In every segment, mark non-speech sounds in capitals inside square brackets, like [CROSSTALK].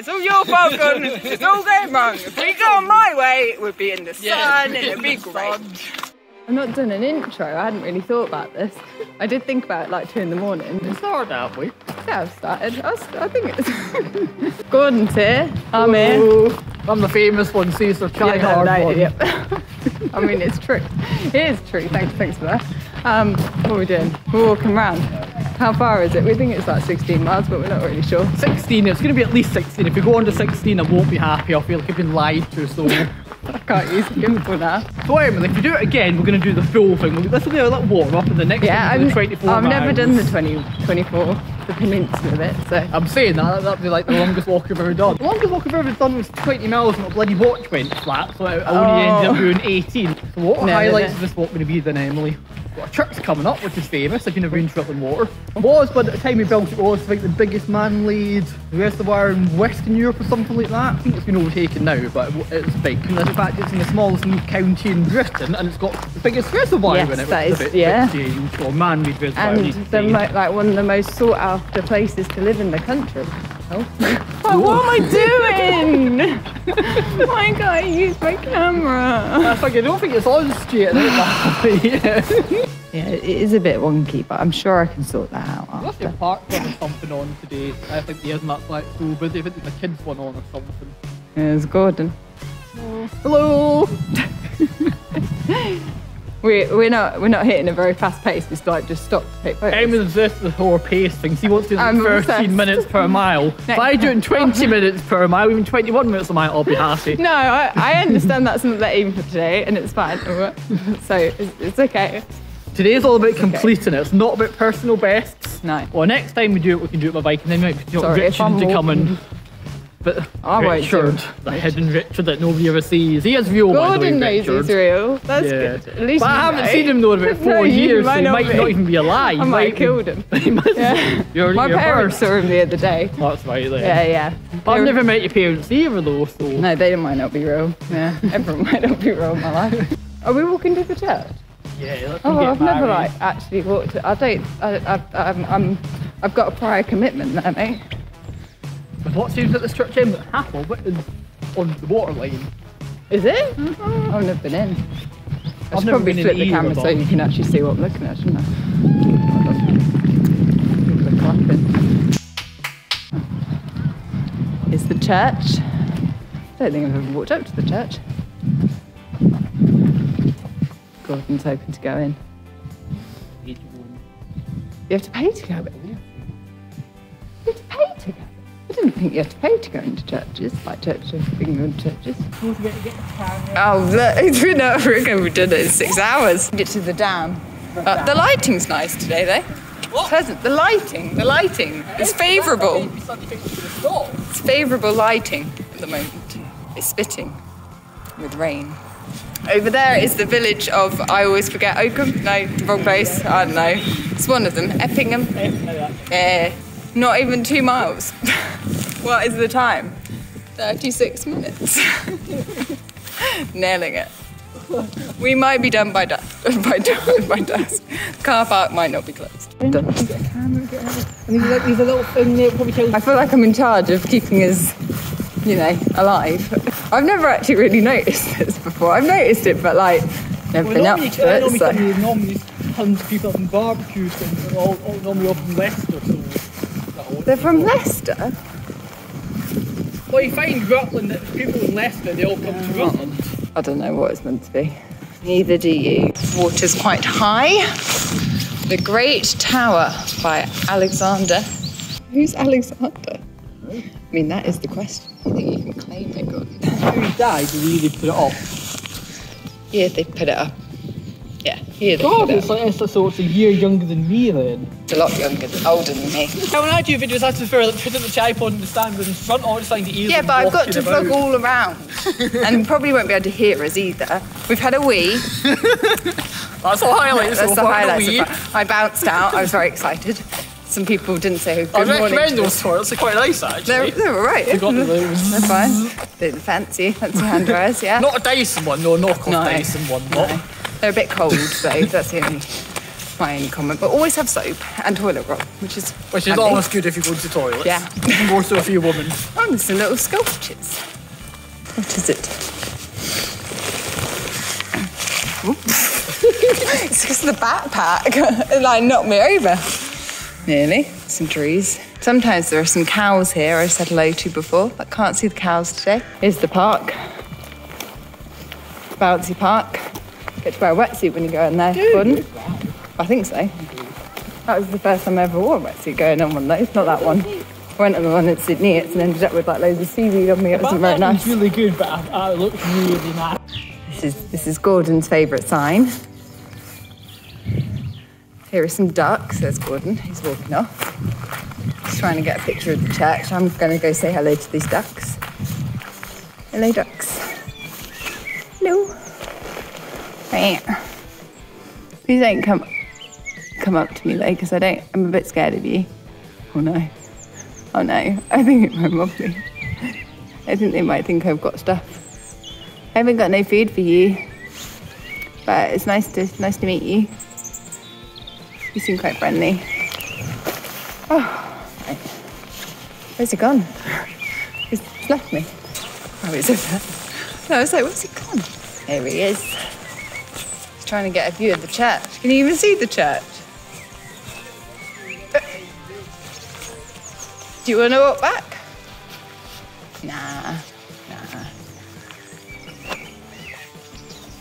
It's all your fault, Gordon. It's all going wrong. If we go on my way, it would be in the sun Yeah. and it'd be [LAUGHS] great. I've not done an intro. I hadn't really thought about this. I did think about it like two in the morning. We started, have we? Yeah, I've started. I, was, I think it's. [LAUGHS] Gordon's here. I'm here. Oh, I'm the famous one, Caesar Try Yeah, no, one. yep. [LAUGHS] I mean, it's true. It is true. Thanks, thanks for that. Um, what are we doing? We're walking around. How far is it? We think it's like 16 miles, but we're not really sure. 16, it's going to be at least 16. If we go under 16, I won't be happy. I'll feel like I've been lied to, so... I can't use the Gimbal now. so minute, if you do it again, we're going to do the full thing. This will be a little warm up, and the next Yeah, one will I'm, be the 24 I've never done the 20, 24, the peninsula bit, so. I'm saying that, that'd be like the longest walk I've ever done. The longest walk I've ever done was 20 miles and my bloody watch went flat, so I only Oh. ended up oh. doing 18. So what No, no, highlights no. of this walk going to be then, Emilie? Got a church coming up, which is famous if you've never been to Rutland Water. It was, but at the time we built it, was like the biggest man-made reservoir in Western Europe or something like that. I think it's been overtaken now, but it's big. And in fact, it's in the smallest county in Britain, and it's got the biggest reservoir Yes, in it. that is- a bit, yeah. strange, or man-made reservoir. And the like one of the most sought after places to live in the country. Oh, what am I doing? Why can't I use my camera? Uh, I think I don't think it's on straight. I [LAUGHS] Yeah, it is a bit wonky, but I'm sure I can sort that out Unless after. your park one or something on today. I think the that's like oh, so busy. I think a kids one on or something. There's Gordon. Hello! [LAUGHS] We're, we're not we're not hitting a very fast pace. We like just stop to take photos. I'm obsessed with the whole pace thing. He wants to do like 13 obsessed. minutes per mile. [LAUGHS] If I do it in 20 minutes per mile, even 21 minutes a mile, I'll be happy. No, I, I understand that's not the aim for today, and it's fine. [LAUGHS] So it's, it's okay. Today's all about completing it. It's not about personal bests. No. Well, next time we do it, we can do it by bike, and then we might get Sorry, Richard to come and. But I won't do Richard, it. the hidden Richard that nobody ever sees. He is real, by the way, Gordon knows Richard. he's real. That's Yeah. good. At least But I haven't know. seen him though in about [LAUGHS] four No, years, so he might be. not even be alive. I might have [LAUGHS] killed him. He must Yeah. [LAUGHS] You're, My you're parents saw him the other day. That's right there. Yeah, yeah. I've They were- never met your parents either though, so. No, they might not be real. Yeah, everyone might not be real in my life. Are we walking to the church? Yeah, Oh, I've never like actually walked. I don't. I, I've, I'm, I'm. I've got a prior commitment there, mate. But what seems at this church end at Happel, but is on the water line. Is it? Mm-hmm. I've never been in. I I've should never probably been in flip the camera so you can actually see what I'm looking at, shouldn't I? People are clapping. Is the church? I don't think I've ever walked up to the church. Gordon's hoping to go in. You have to pay to go in. I didn't think you had to pay to go into churches, like Church of England churches. Oh, look, we know we're going to do it in six hours. Get to the dam. Uh, the lighting's nice today, though. Pleasant. The lighting, the lighting is favourable. It's favourable lighting at the moment. It's spitting with rain. Over there is the village of, I always forget, Oakham? No, wrong place. I don't know. It's one of them. Empingham. Yeah. Not even two miles. [LAUGHS] what is the time? 36 minutes. [LAUGHS] Nailing it. We might be done by dusk. [LAUGHS] By, du- by dusk. Car park might not be closed. Done. And there's like these little thing there I feel like I'm in charge of keeping us, you know, alive. I've never actually really noticed this before. I've noticed it, but like, never been up normally, to it. Uh, normally, So. normally, tons of people up in barbecues and all, all normally up in Leicester, so. That'll- They're from Leicester. Well, you find Rutland, that people in Leicester, they all come to Rutland. I don't know what it's meant to be. Neither do you. Water's quite high. The Great Tower by Alexander. Who's Alexander? I mean, that is the question. I think you can claim it, Gordon. When he died, they really put it up. Yeah, they put it up. Yeah, here they God, put it's like, it's like, so it's a year younger than me then. It's a lot younger, older than me. Now, when I do videos, I have to prefer like, put the tripod in the stand in front, I just find it easier. Yeah, but I've got to about. vlog all around. and probably won't be able to hear us either. We've had a wee. That's the highlight. That's the highlights. of. I bounced out. I was very excited. Some people didn't say good I morning. recommend to those toilets, they're quite nice They're, actually. they're all right. They got the rooms. They're fine. They're fancy, fancy hand dryers, yeah. Not a Dyson one, no, knock off No. Dyson one. Not. They're a bit cold though. That's the only. my only comment. But always have soap and toilet roll, which is Which is handy. always good if you go to the toilet. Yeah. More so if you're a woman. Oh, there's some little sculptures. What is it? Oops. [LAUGHS] it's because of the backpack. [LAUGHS] it like knocked me over. Nearly. Some trees. Sometimes there are some cows here I said hello to before, but can't see the cows today. Here's the park. Bouncy park. Get to wear a wetsuit when you go in there, Gordon. I think so. That was the first time I ever wore a wetsuit going on one of It's not that one. I went on the one in Sydney it's and ended up with like loads of seaweed on me. It wasn't very nice. It's really good, but it looks really nice. This is this is Gordon's favourite sign. Here are some ducks. says Gordon. He's walking off. He's trying to get a picture of the church. I'm going to go say hello to these ducks. Hello, ducks. Meow. Please don't come come up to me though, because I don't. I'm a bit scared of you. Oh no. Oh no. [LAUGHS] I think it might mob me. I think they might think I've got stuff. I haven't got no food for you, but it's nice to nice to meet you. You seem quite friendly. Oh, right. where's he gone? He's left me. Oh, he's over. No, I was like, where's he gone? There he is. Trying to get a view of the church. Can you even see the church? Do you want to walk back? Nah, nah.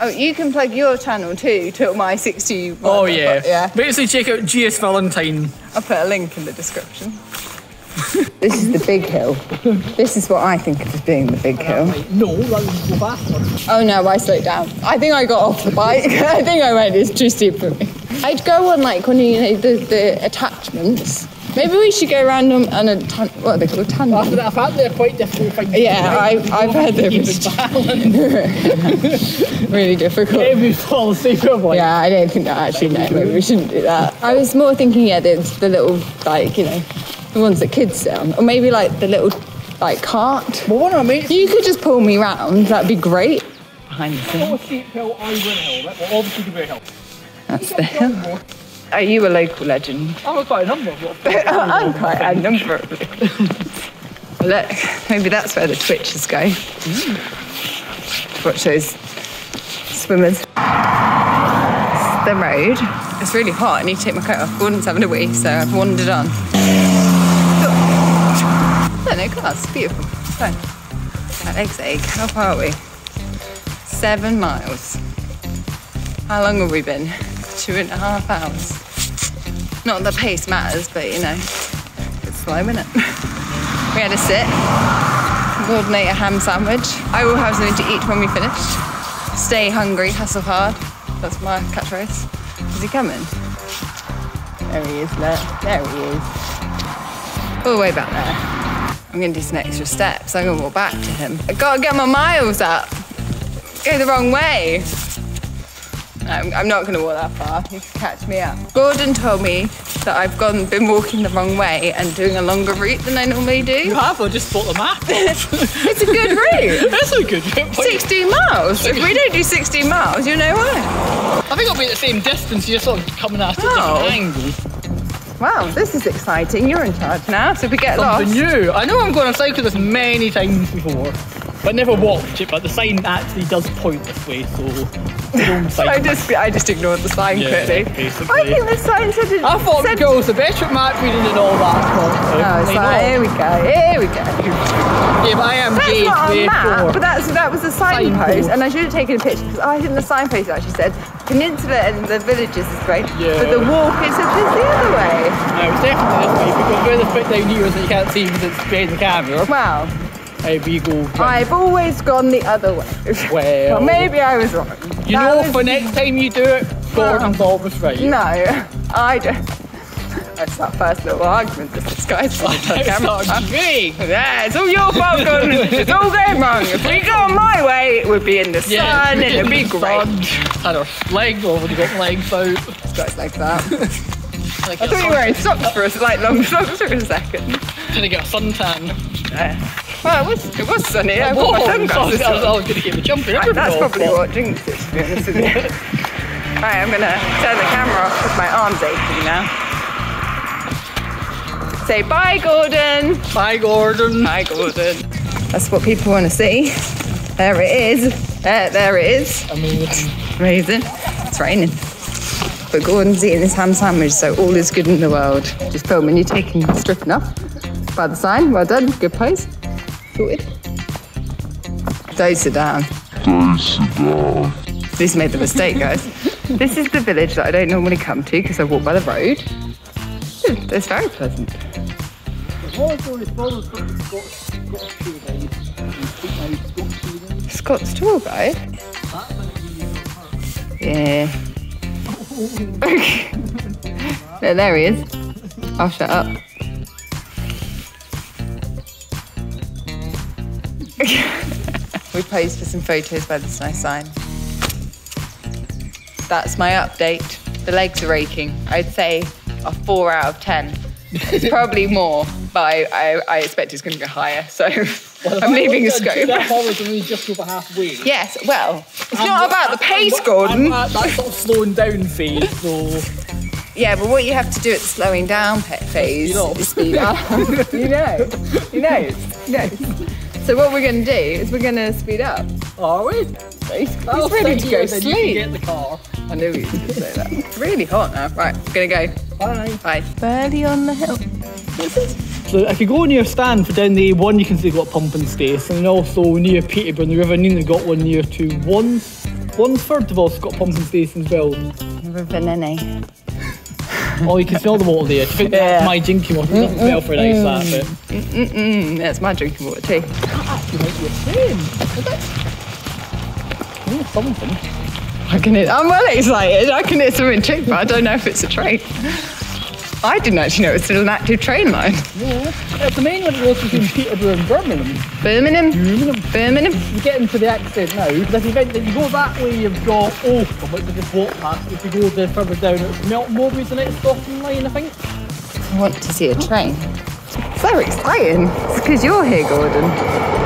Oh, you can plug your channel too to my 60. Oh yeah. Yeah. Basically, check out GS Valentine. I'll put a link in the description. This is the big hill. This is what I think of as being the big hill. No, that was go faster. Oh no, I slowed down. I think I got off the bike. [LAUGHS] I think I went, it's too steep for me. I'd go on like when you know the, the attachments. Maybe we should go around on, on a tan- what are they called? Tandem. that, I've had they're quite difficult things. Yeah, I, I've heard they're really, it balanced. [LAUGHS] really difficult. Every policy of like, Yeah, I don't think that actually. No, maybe we shouldn't do that. I was more thinking, yeah, the, the little like you know, the ones that kids sit on, or maybe like the little like cart. Well, one of my mates. You could just pull me round. That'd be great. Behind the scene. Steep hill, I win hill. Right? Well, obviously, the hill. That's the hill. Are you a local legend? I'm quite a number of what. [LAUGHS] I'm quite a number of Well, Look, maybe that's where the twitches go. Mm. Watch those swimmers. It's the road. It's really hot. I need to take my coat off. Gordon's having a wee, so I've wandered on. Cars. Beautiful. So, at Egg, how far are we? Seven miles. How long have we been? Two and a half hours. Not that pace matters, but you know, it's slow, isn't it? [LAUGHS] we had a sit. Gordon ate a ham sandwich. I will have something to eat when we finish. Stay hungry, hustle hard. That's my catchphrase. Is he coming? There he is, look. There he is. All the way back there. I'm gonna do some extra steps. I'm gonna walk back to him. I gotta get my miles up. Go the wrong way. I'm, I'm not going to walk that far. You can catch me up. Gordon told me that I've gone, been walking the wrong way and doing a longer route than I normally do. You have, I just bought the map. [LAUGHS] It's a good route. [LAUGHS] That's a good route. 16 miles. If we don't do 16 miles, you know why. I think it'll be at the same distance, you're sort of coming at a Oh. different angle. Wow, this is exciting. You're in charge now, so if we get Something lost. new. I know I'm going on cycle this many times before, but never walked it. But the sign actually does point this way, so. [LAUGHS] I just, I just ignored the sign Yeah, quickly. basically. I think the sign said it. I thought said, it goes the better at map reading and all that. But, Oh, it's like, here we go, here we go. yeah, but I am That's gay, not a map, but that's, that was a signpost, Signpost. and I should have taken a picture because I think the signpost actually said peninsula and the villages is great, Yeah. but the walk is it's the other way. No, it's definitely this way because where the foot down here is that you can't see because it's behind the camera. Wow, Hey, we go. I've always gone the other way. [LAUGHS] Well, maybe I was wrong. You That know, was- for next time you do it, Gordon's always right. No, I don't. [LAUGHS] That's that first little argument that this guy's on the It's camera. not me. Yeah, it's all your fault, Gordon. [LAUGHS] It's all going wrong. If we go my way, it would be in the sun Yeah, and it'd be sun. great. Had our legs over, we got legs out. This guy's like that. Like I thought you were wearing socks for a like long socks for a second. To get a suntan. Well, it was, it was sunny. I got my sunglasses I was, I was going to get the jumper. Right, That's probably what jinxed it, to be honest with you. [LAUGHS] Right, I'm gonna turn the camera off because my arm's aching now. Say bye, Gordon. Bye, Gordon. Bye, Gordon. That's what people want to see. There it is. There, there it is. Amazing. Amazing. It's raining. But Gordon's eating his ham sandwich, so all is good in the world. Just filming you taking stripping off by the sign. Well done. Good pose. Sorted. Don't sit down. This made the mistake, guys. [LAUGHS] this is the village that I don't normally come to because I walk by the road. It's very pleasant. Scott's tour guide? Yeah. [LAUGHS] there, there he is. I'll shut up. [LAUGHS] we posed for some photos by this nice sign. That's my update. The legs are aching. I'd say a four out of ten. It's [LAUGHS] probably more, but I, I, I expect it's going to go higher. So [LAUGHS] I'm leaving a scope. That follows only just over halfway. Yes, well, it's not about the pace, Gordon. I'm at that sort of slowing down phase, so Yeah, but what you have to do at the slowing down phase Speed is speed up. you know, you know, you know. So what we're going to do is we're going to speed up. are we? He's, oh, he's I'll ready stay to go here, then you can sleep. Get the car. I knew he was going to say that. It's really hot now. Right, we're going to go. Bye. Bye. Burley on the hill. So if you go near Stamford down the A1, you can see got pumping station, and also near Peterborough and the River Nene, they've got one near to Wans. Wansford, they've also got pumping station as well. River Nene. Oh, you can smell the water there. Do you think Yeah. that's my drinking water? It doesn't smell very nice, that, but that's my drinking water too. you might be a train. Is it? Something. I can hear, I'm well excited. I can hear something too, but I don't know if it's a train. I didn't actually know it was still an active train line. Yeah. The main one goes between Peterborough and Birmingham. Birmingham. Birmingham. Birmingham. You're getting to the accent now, because if you, that you go that way, you've got Oakham, which you just walk past. If you go there further down, it's Melton Mowbray's the next stopping line, I think. I want to see a train. So exciting. It's because you're here, Gordon.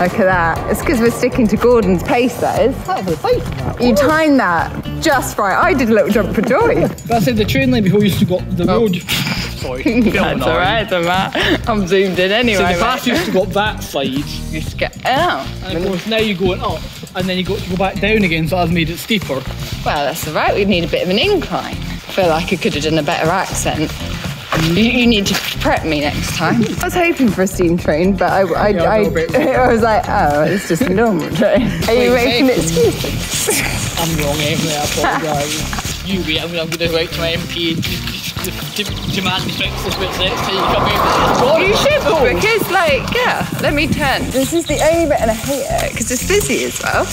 Look at that. It's because we're sticking to Gordon's pace, that is. That's the face of that. You timed that just right. I did a little jump for joy. But I said the train line before you used to got the oh. road. Sorry. [LAUGHS] That's all right, don't matter. I'm zoomed in anyway. So the mate. past used to got that side, Just get out. and of course now you're going up, and then you got to go back down again, so that's made it steeper. Well, that's all right. We need a bit of an incline. I feel like I could have done a better accent. You, you need to prep me next time. I was hoping for a steam train, but I, I, Yeah, a I, little bit. I was like, oh, it's just a normal [LAUGHS] train. Are you Wait, making wait. excuses? I'm wrong, eh? Emilie, I apologise. [LAUGHS] you wait, I'm, I'm going to write to my MP and to, to, demand me fix this bit next time you come over. You should, because, like, yeah, let me turn. This is the only bit, and I hate it, because it's busy as well.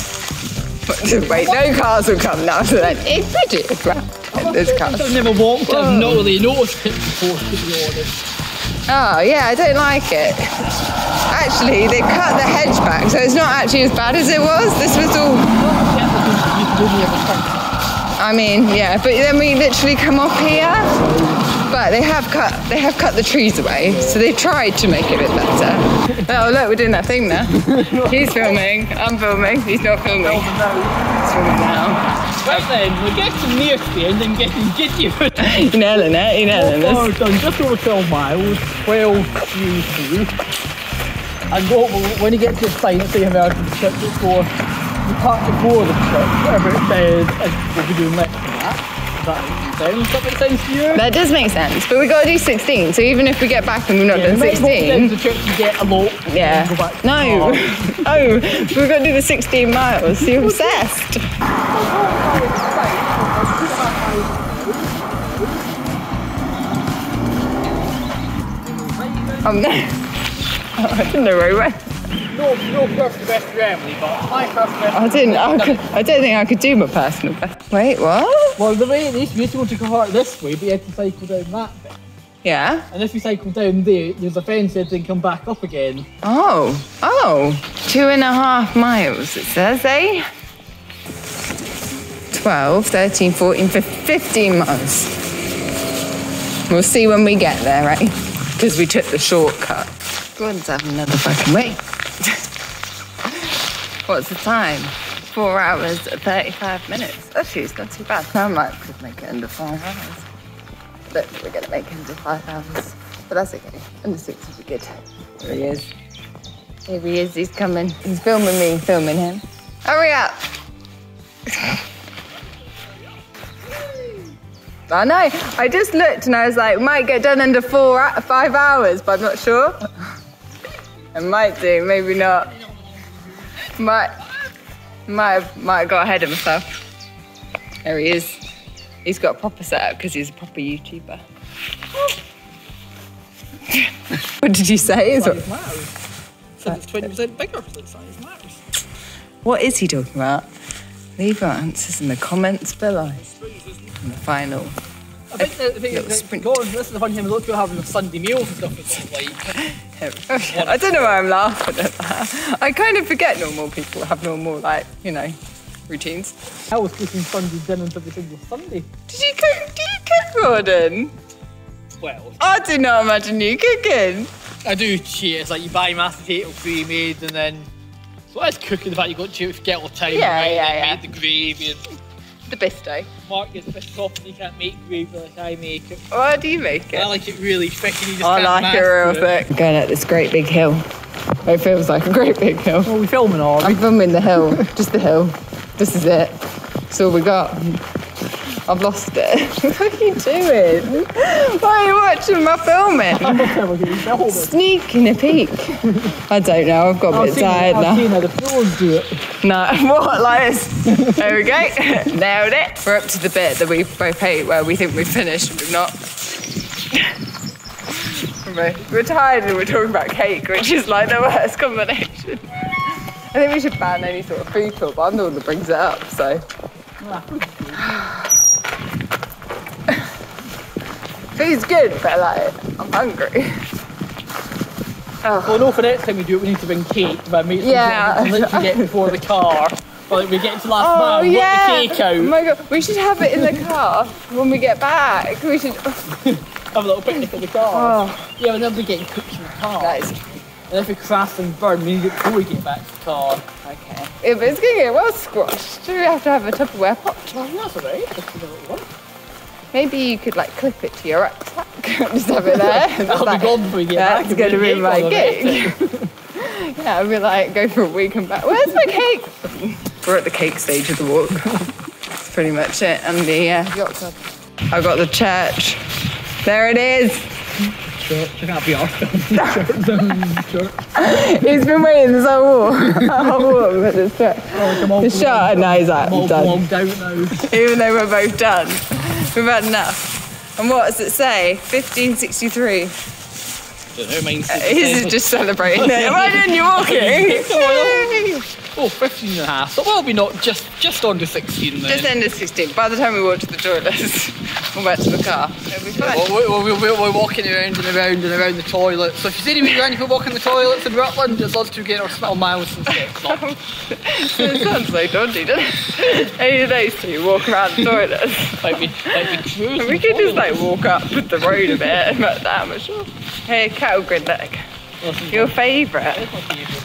But, [LAUGHS] wait, no cars will come now, so then it's as well. There's cars. I've never walked, I've not really noticed it before, to be honest. Oh, yeah, I don't like it. Actually, they cut the hedge back, so it's not actually as bad as it was. This was all. I mean, yeah, but then we literally come off here. But they have cut they have cut the trees away, so they've tried to make it a bit better. Oh look, we're doing that thing now. [LAUGHS] He's filming, I'm filming, he's not filming. He's filming now. Right then, we're getting near to the end and getting giddy it. You're nailing nailing Oh, this. done just over 12 miles, 12 Q2. And go, when you get to the sign, it's the emergency trip, just you park before the trip, whatever it says, we'll be doing less than that. That. Does that make sense to you? That does make sense, but we gotta do 16, so even if we get back and we've not Yeah, done we might walk down 16. the trip to get a lot. Yeah. To No. [LAUGHS] Oh, we've got to do the 16 miles. You're obsessed. Oh [LAUGHS] no. I didn't know where he went. No, no personal best for Emilie, but my personal best. I didn't. I, could, I don't think I could do my personal best. Wait, what? Well, the way it is, we used to go to Cahart this way, but you had to cycle down that bit. Yeah. And if you cycle down there, there's a fence that then come back up again. Oh. Oh. Two and a half miles, it says, eh? 12, 13, 14, 15, 15 miles. We'll see when we get there, right? Because we took the shortcut. Gordon's having another fucking wait. What's the time? Four hours, 35 minutes. Oh, Actually, it's not too bad. I might could make it under five hours. I don't think we're going to make it under five hours. But that's okay. Under six will be good. There he is. Here he is. He's coming. He's filming me, filming him. Hurry up. I know. I just looked and I was like, might get done under four, five hours, but I'm not sure. [LAUGHS] I might do, maybe not. Might, might have, might have got ahead of myself. There he is. He's got a proper setup because he's a proper YouTuber. [LAUGHS] what did you say? Is Said it's 20% bigger, so size matters. what is he talking about? Leave your answers in the comments below. And the final. I think the, the thing is, sprint. God, this is the fun thing, a lot of people having Sunday meals and stuff, it's like, [LAUGHS] I don't know why I'm laughing at that. I kind of forget normal people have normal, like, you know, routines. I was cooking Sunday dinners every single Sunday. Did you cook? Do you cook, Gordon? Well, I do not imagine you cooking. I do cheat. It's like you buy mashed potato pre-made and then. So it's cooking the fact you got to get all the time Yeah, right, yeah, yeah. made the gravy and The bisto. Mark gets pissed off and he can't make gravy like I make it. Why do you make it? I like it really thick and you just I can't like it real thick. Going up this great big hill. It feels like a great big hill. Well, we filming all. I'm filming the hill, just the hill. This is it. That's all we got. I've lost it. [LAUGHS] what are you doing? Why are you watching my filming? [LAUGHS] Sneaking a peek. I don't know. I've got a bit tired I've now. seen how the do it. No, [LAUGHS] what like this? There we go. Nailed it. We're up to the bit that we've both hate where we think we've finished, but we've not. We're we're tired and we're talking about cake, which is like the worst combination. I think we should ban any sort of food talk, but I'm the one that brings it up, so. [SIGHS] [SIGHS] [SIGHS] Food's good, but like, I'm hungry. Well, no, for next time we do it, we need to bring cake. But make sure Yeah. we literally get before the car. But like, we get to last Oh mile, yeah! the cake out, Oh my god, we should have it in the car when we get back. We should. [LAUGHS] have a little picnic in the car. Oh, Yeah, but then we get cooked in the car. that is And if we crash and burn, we need it before we get back to the car. okay. Yeah, but it's gonna get well squashed. Do we have to have a Tupperware pot? Well, that's alright. That's a little one. Maybe you could like clip it to your rucksack. [LAUGHS] Just have it there. [LAUGHS] It's That'll like, be gone before we get back. That's gonna we be get my one of it. gig. [LAUGHS] yeah, I'll be like, go for a week and back. Where's my cake? We're at the cake stage of the walk. That's pretty much it. And the uh, yacht club. I got the church. There it is. Church, I can't be asked. Church. He's been waiting this whole walk. whole walk for this church. I'm The shot, no, he's like, I'm I'm done. blogged out now. Even though we're both done, we've had enough. And what does it say? 1563. Don't know, mine's His uh, is just celebrating it. Imagine you're walking. Come on. Oh, 15 and a half. So well, we not just just under 16 then. Just under 16. By the time we walk to the toilets, [LAUGHS] we're back to the car. It'll be fine. Well, we're, we're, we're, walking around and around and around the toilet. So if you see any random people walking the toilets in Rutland, it's us two getting our small miles and up. [LAUGHS] it sounds so dodgy, doesn't it? Any of those two walk around the toilets. Like we, like we cruise. We could just like walk up the road a bit and back down, I'm sure. Hey, cattle grid, look. Your favourite.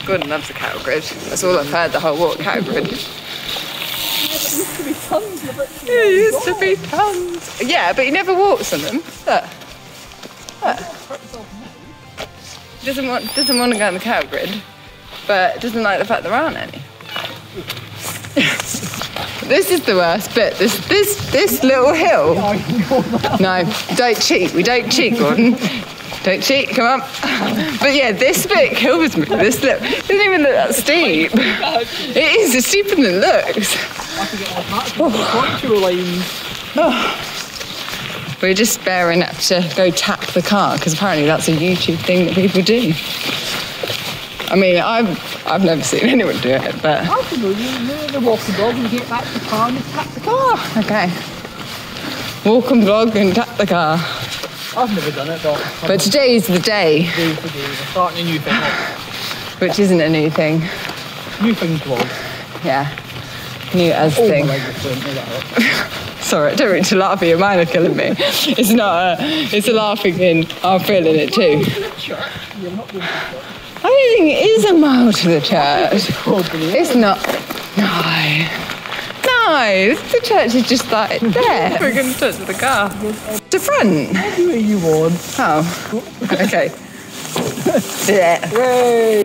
Gordon loves the cattle grid. That's all I've heard the whole walk, cattle grid. It used to be tons. Yeah, but he never walks on them. Look. Look. He doesn't want doesn't want to go on the cattle grid, but doesn't like the fact there aren't any. [LAUGHS] this is the worst bit. This this this little hill. [LAUGHS] No, don't cheat. We don't cheat, Gordon. Don't cheat. Come on. But yeah, this bit kills me. This look it doesn't even look that steep. It is. It's steeper than it looks. Contour lines. We're just sparing up to go tap the car because apparently that's a YouTube thing that people do. I mean, I've I've never seen [LAUGHS] anyone do it, but I can move you, the dog and get back to the car and tap the car. okay. Walk and vlog and tap the car. I've never done it, but But today's the day, day. We're starting a new thing which isn't a new thing. New things vlog. Yeah, new as Oh, thing. my leg is burnt, that up. [LAUGHS] Sorry, I don't mean to laugh at you. Mine are killing me. It's not a, it's a laughing thing. I'm feeling it too. Yeah, we're not going to I don't think it is a mile to the church. Oh, it's not. No. No, the church is just like [LAUGHS] there. We're going to touch the car. The front. Who are you on? Oh. [LAUGHS] Okay. [LAUGHS] yeah.